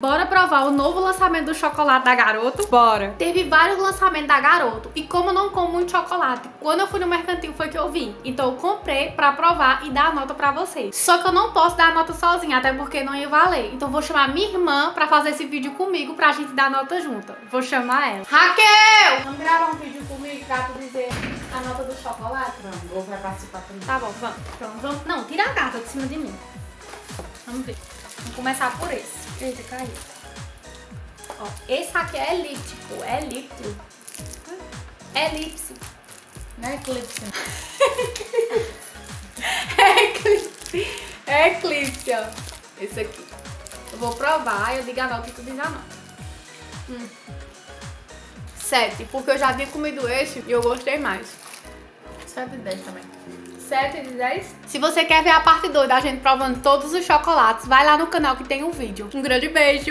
Bora provar o novo lançamento do chocolate da Garoto? Bora. Teve vários lançamentos da Garoto. E como eu não como muito chocolate, quando eu fui no mercantil foi que eu vi. Então eu comprei pra provar e dar a nota pra vocês. Só que eu não posso dar a nota sozinha, até porque não ia valer. Então eu vou chamar minha irmã pra fazer esse vídeo comigo pra gente dar a nota junta. Vou chamar ela. Raquel! Vamos gravar um vídeo comigo pra tu dizer a nota do chocolate? Vamos, ou vai participar também. Tá bom, vamos. Pronto, vamos. Não, tira a carta de cima de mim. Vamos ver. Vamos começar por esse. Eita, caiu. Ó, esse aqui é elíptico. É elíptico. Elipse. Não é eclipse. É eclipse. É eclipse, ó. Esse aqui. Eu vou provar, eu digo a nota e tu diz a nota. Hum. Sete, porque eu já tinha comido esse e eu gostei mais. 7 e 10 também. 7 de 10. Se você quer ver a parte 2 da gente provando todos os chocolates, vai lá no canal que tem um vídeo. Um grande beijo!